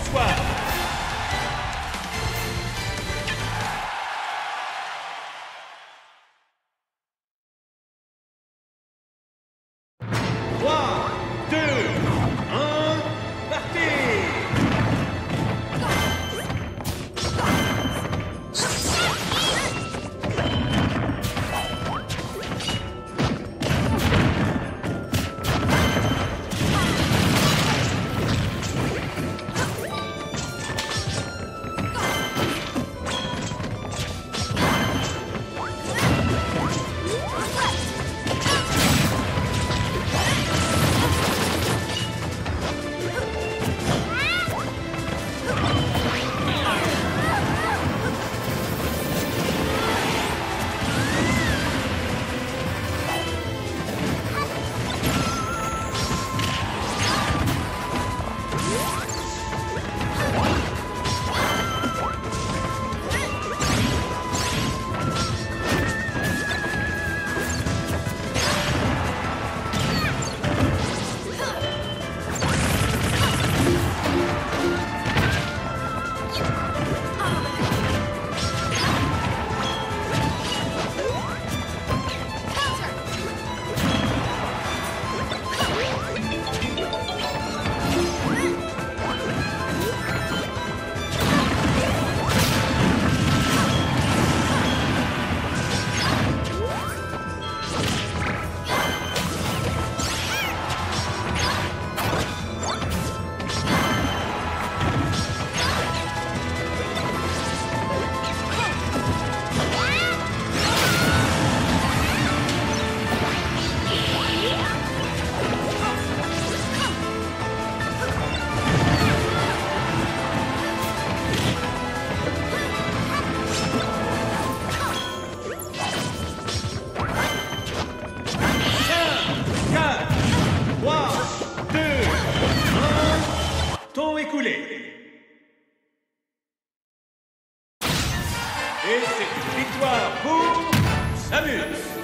Bonsoir. Trois, deux, Et c'est une victoire pour Samus.